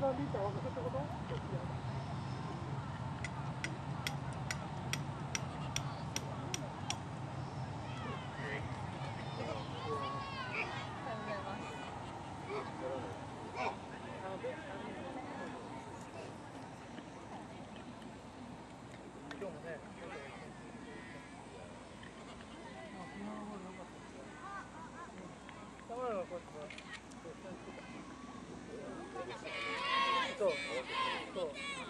さん分か。走走。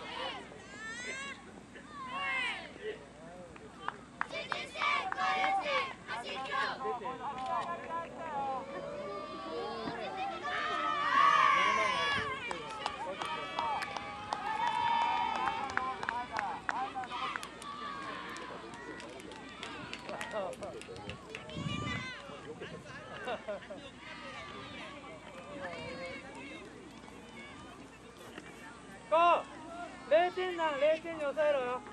抑えろよ。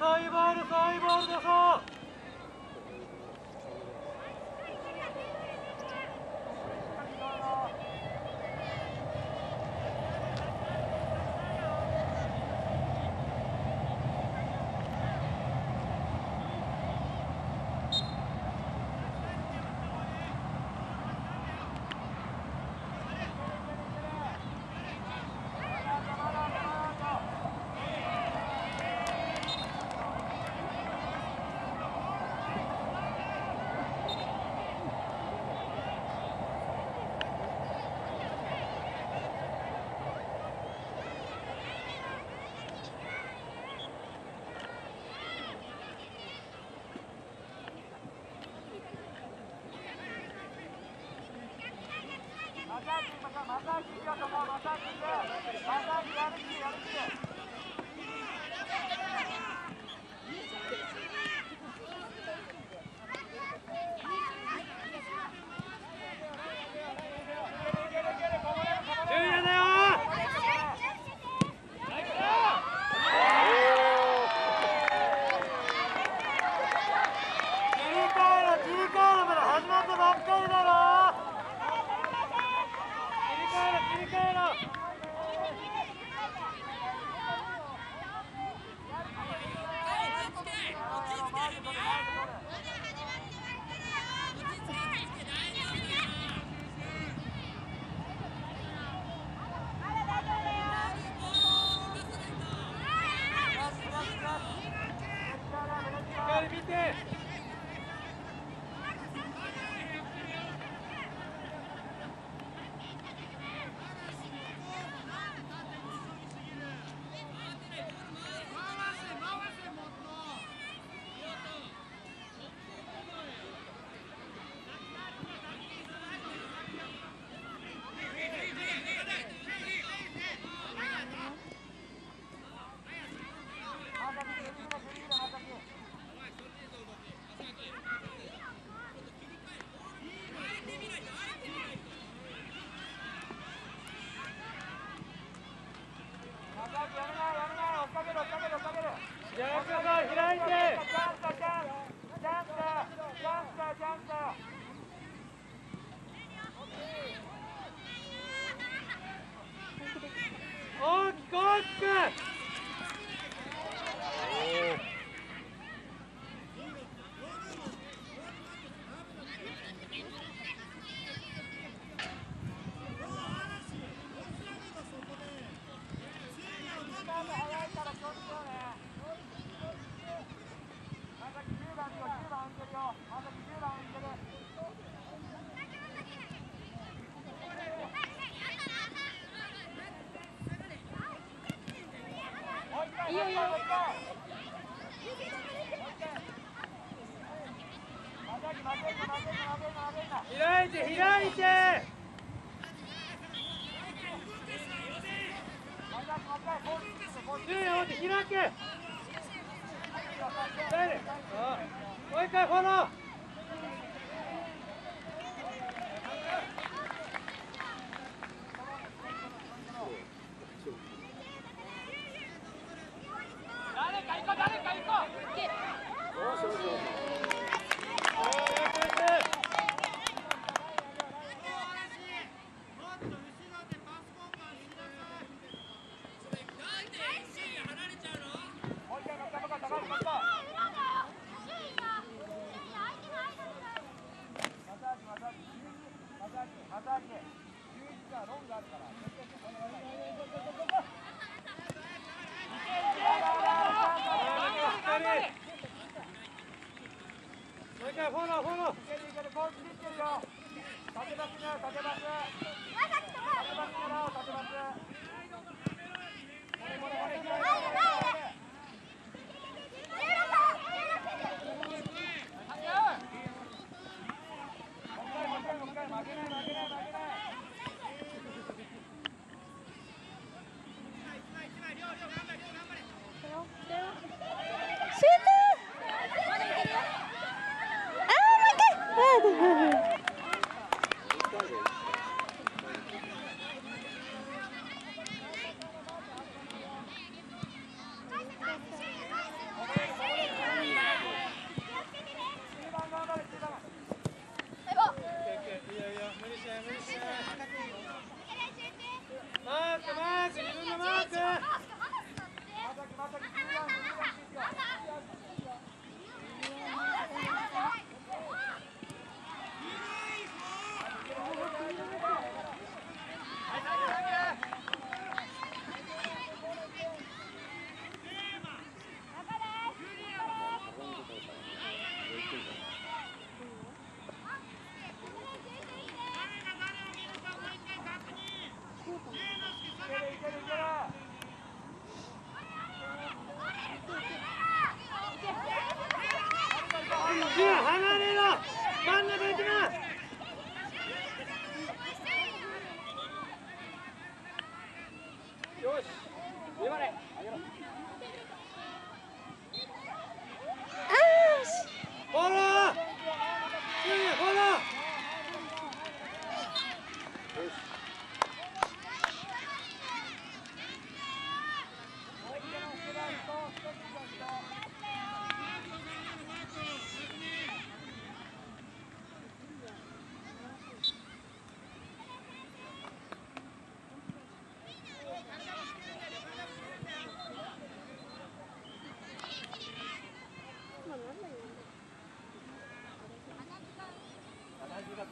Ga je waarde, ga 開いて開いて。開けもう一回フォロー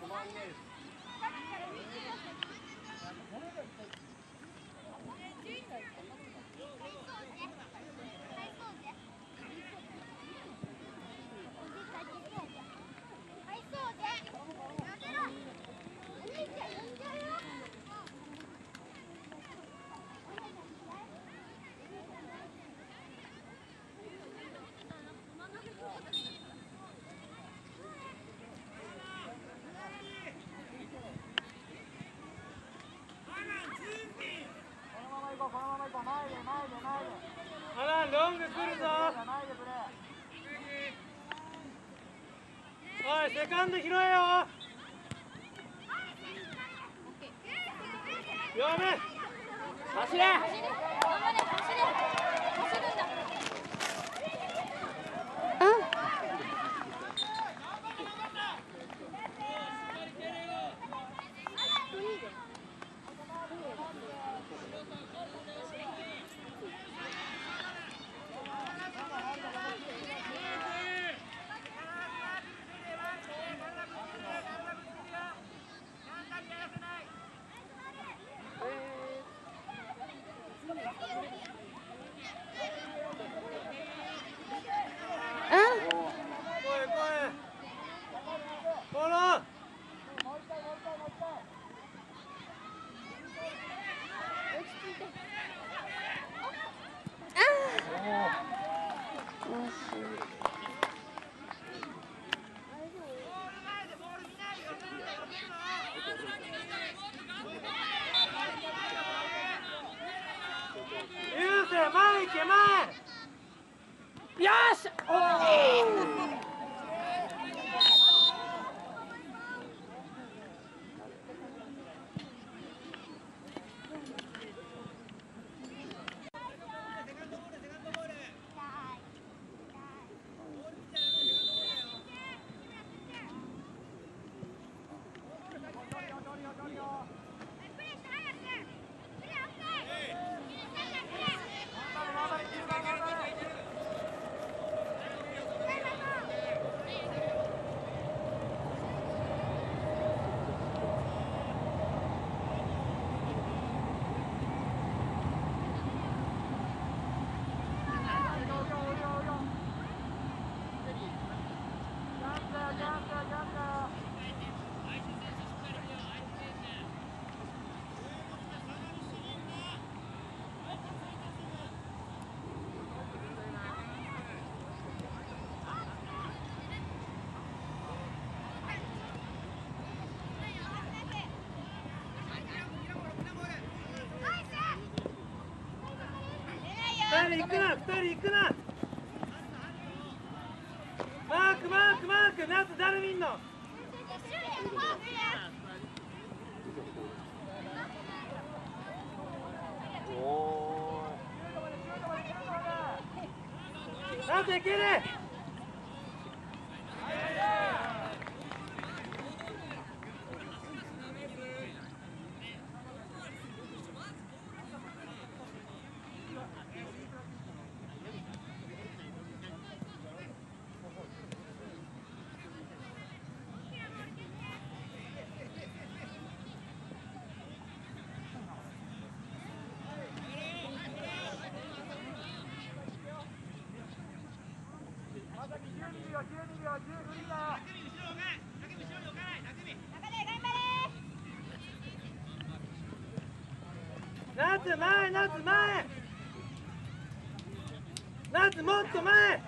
Thank you. あらロング来るぞ。おいセカンド拾えよ。やべ走れ。人行くな2人行くな。マークマークマーク。ナダルミンの。おー。ナいける。つ前。ナツもっと前。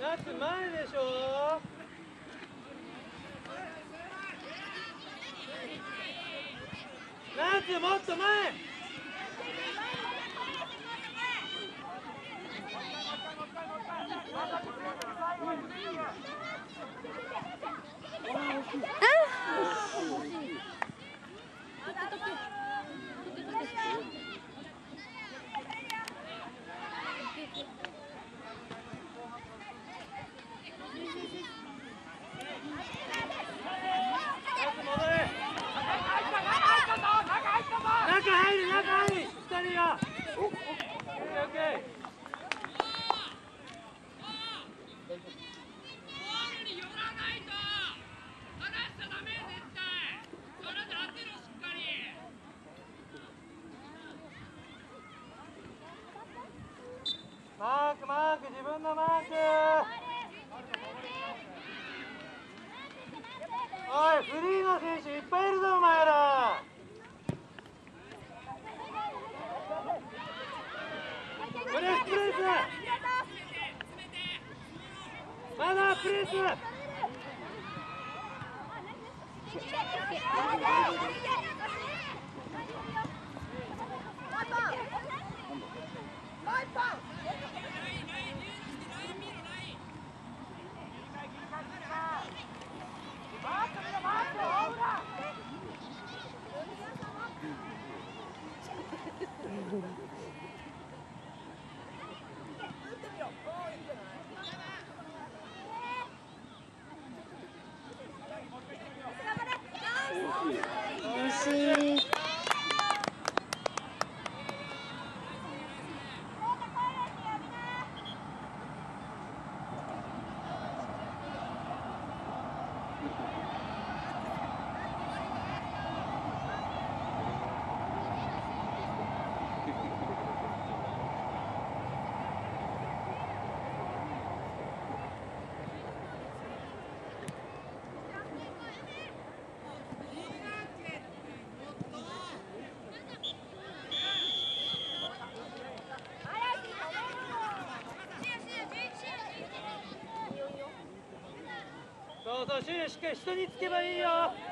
ナス前でしょ？ナスもっと前！そうそう、シしっかり人につけばいいよ。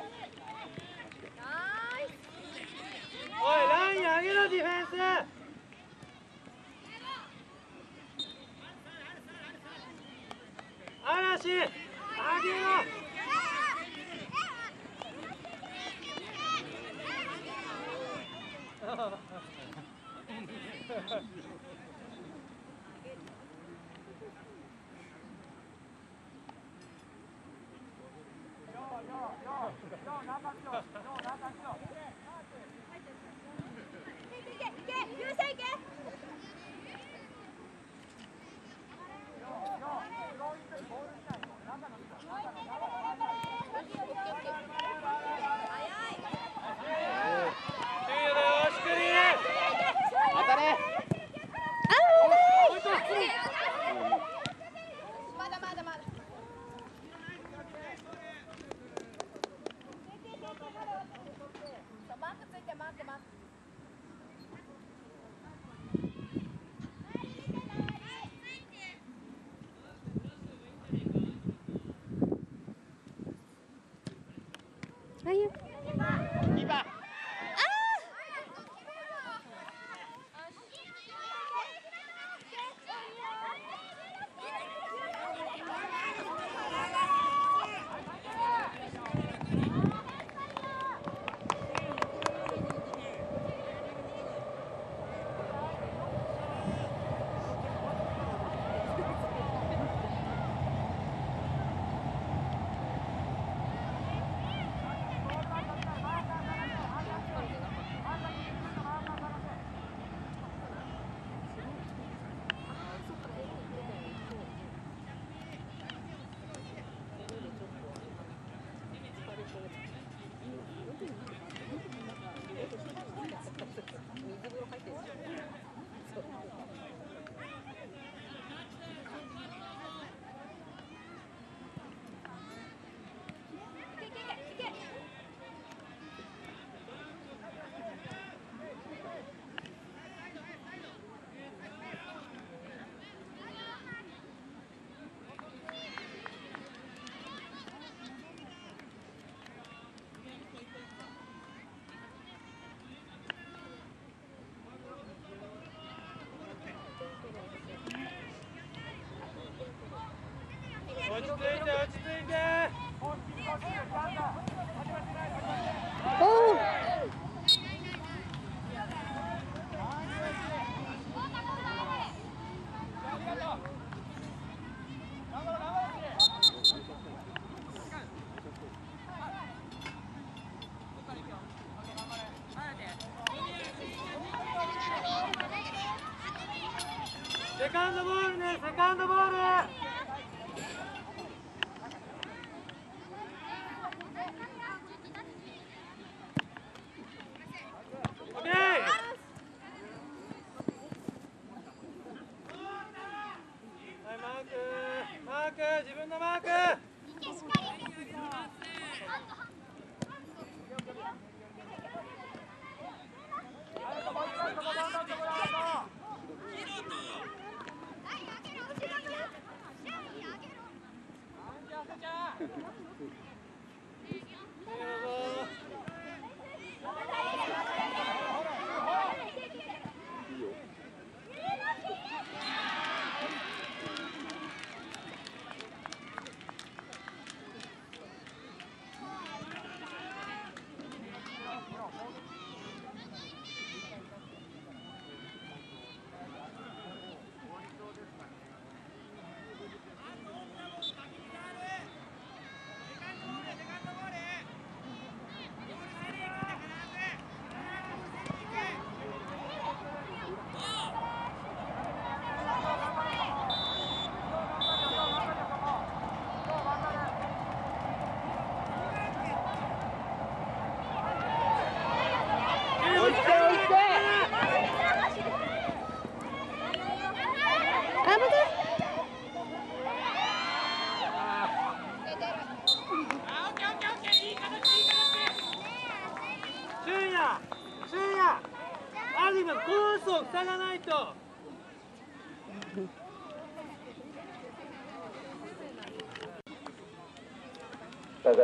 Açtıydı açtıydı.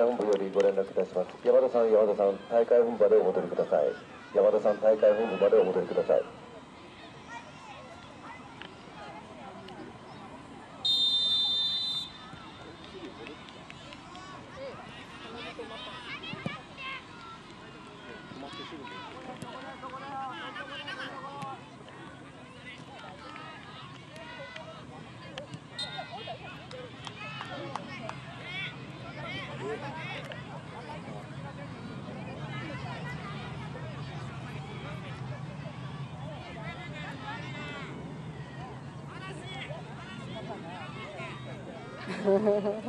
会本部よりご連絡いたします。山田さん山田さん大会本部までお戻りください。山田さん大会本部までお戻りください。広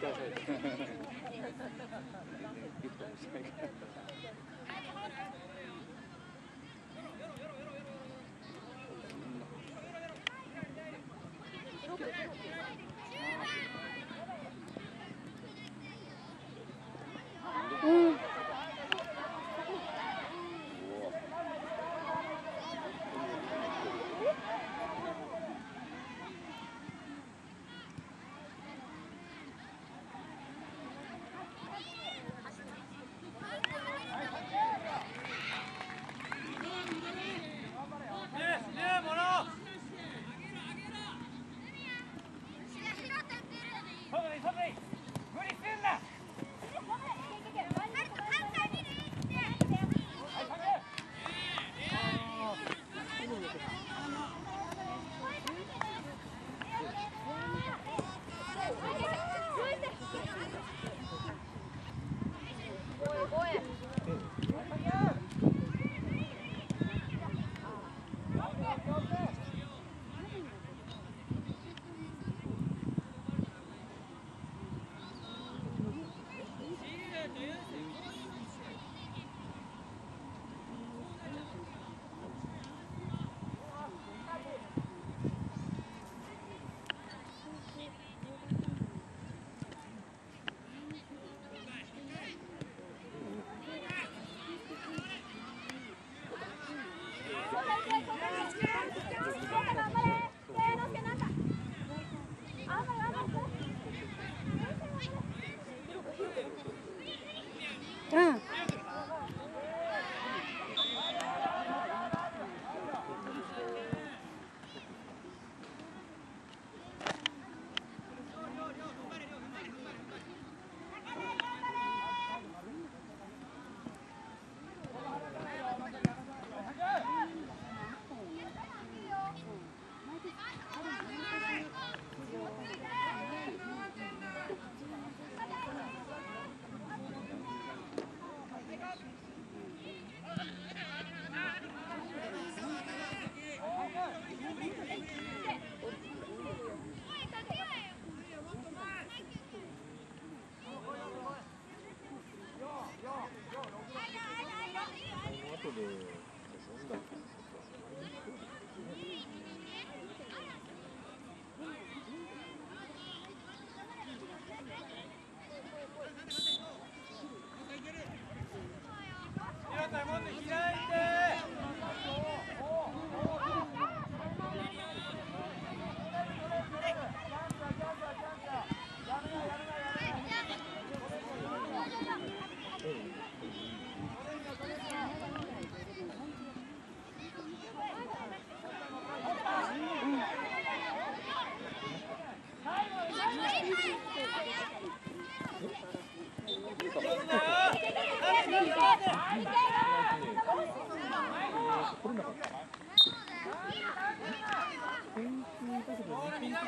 Thank you.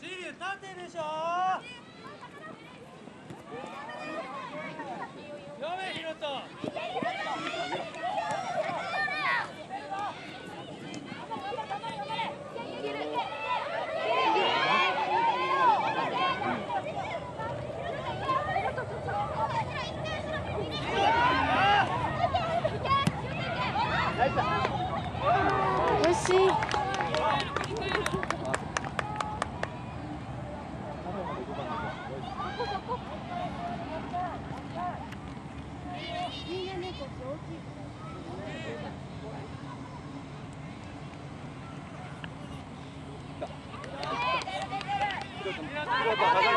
シリュ縦でしょ読めヒロト惜しいも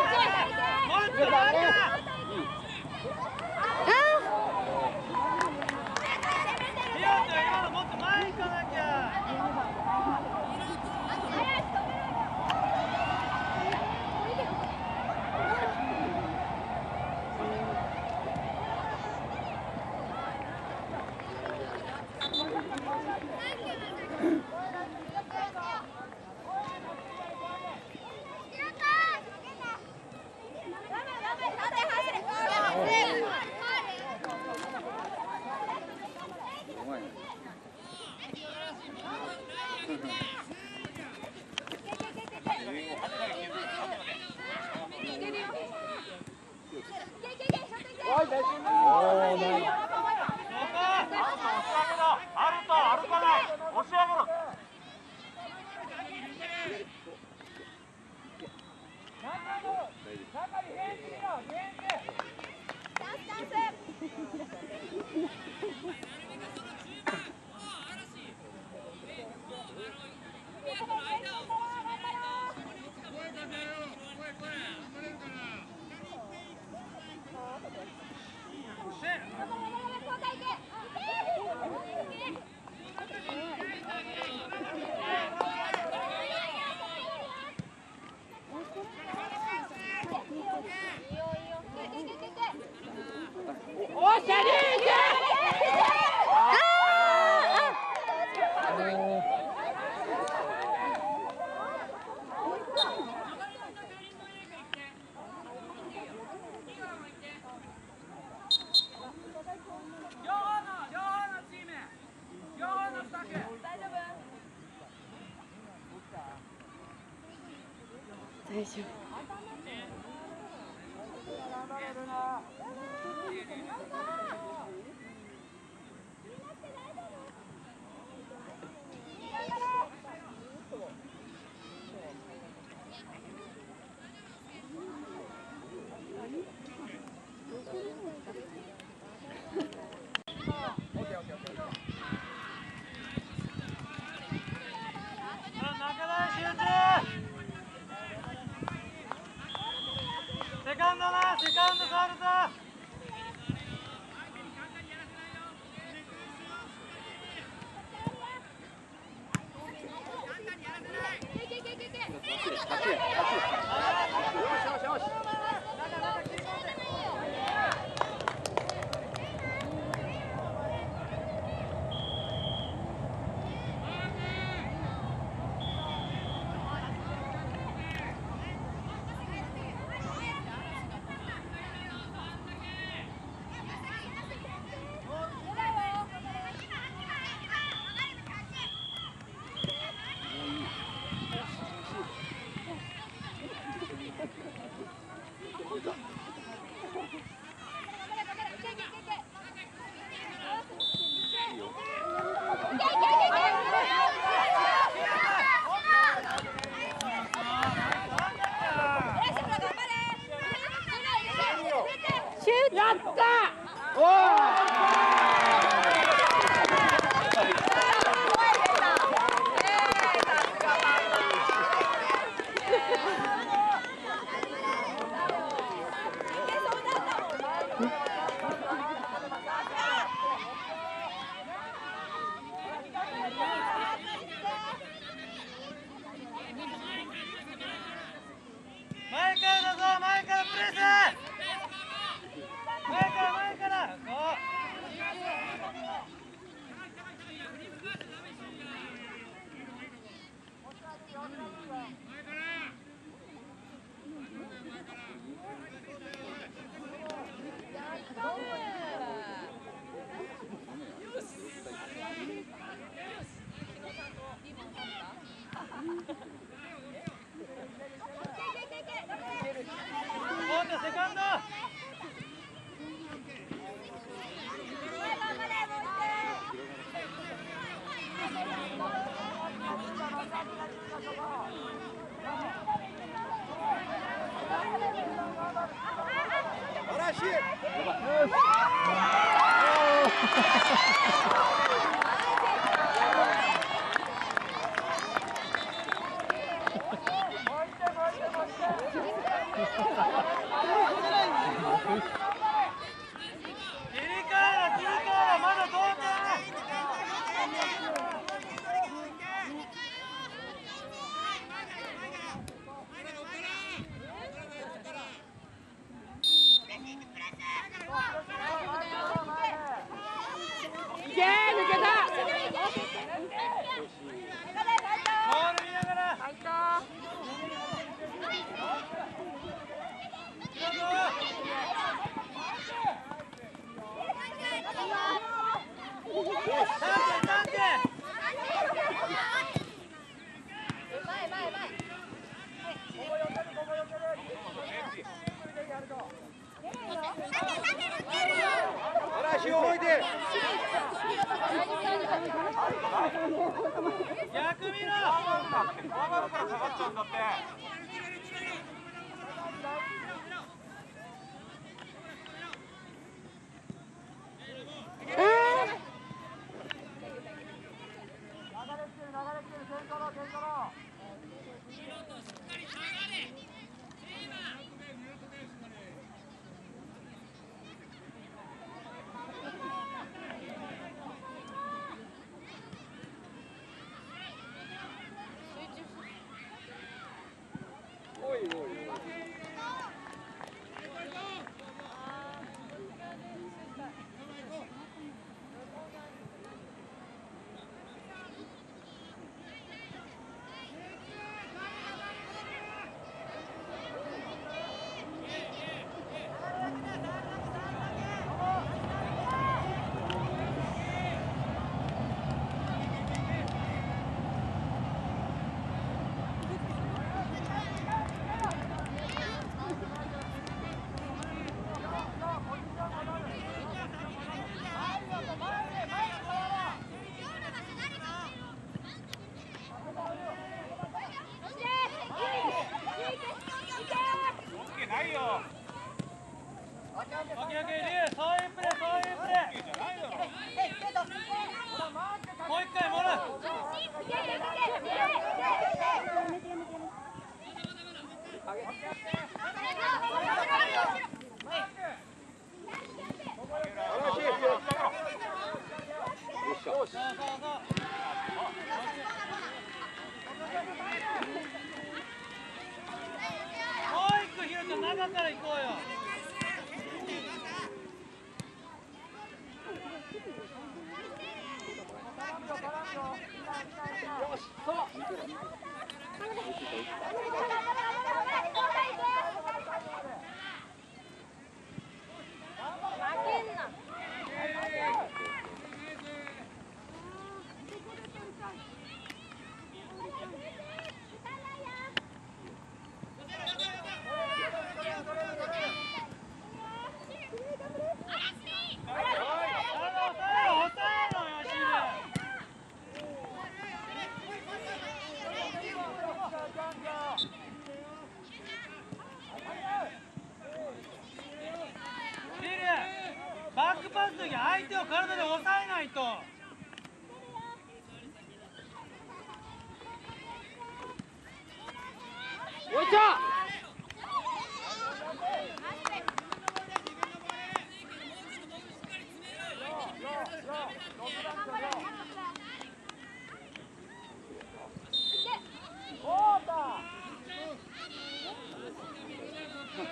逆見ろ上がるから下がっちゃうんだって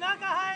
ना कहा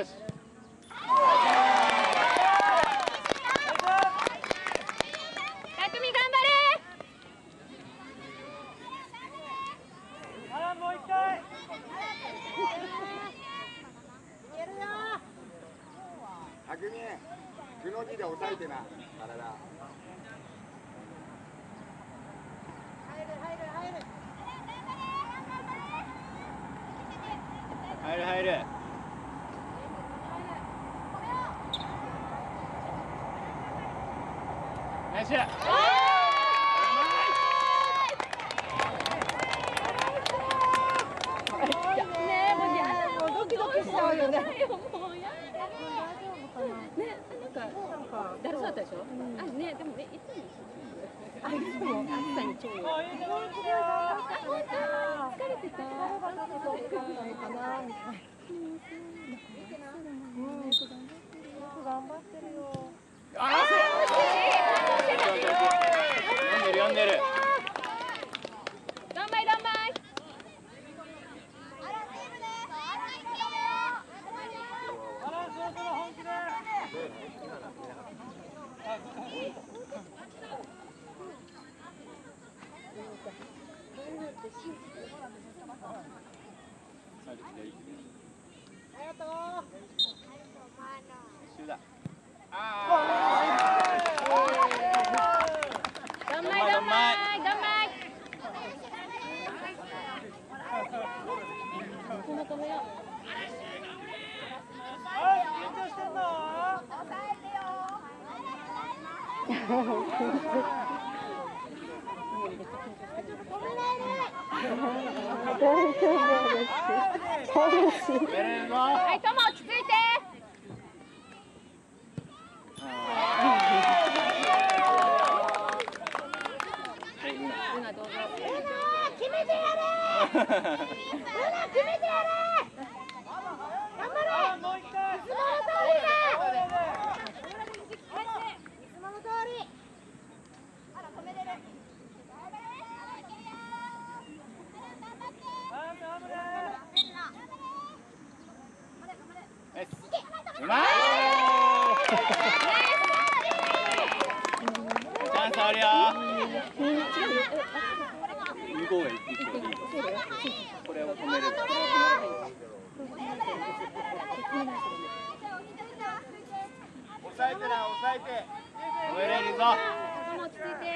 よしたくみ頑張れさらにもう一回匠くの字で押さえてな体入る入るナイスねもうやだもうドキドキしちゃうよねもうやだねなんかだるそうだったでしょ、あねでもねいつもあいつも暑さに超もういいとこ見つけあ本当疲れてたあ読んでる読んでる頑張り頑張りさらにそろそろ本気で頑張れ頑張れ頑張れこの止めようおい緊張してんのはい、とも落ち着い。て。ルナ。決めてやれルナ決めてやれ5がすこれを止めえてな抑えて。止めれるぞ。落ち着いて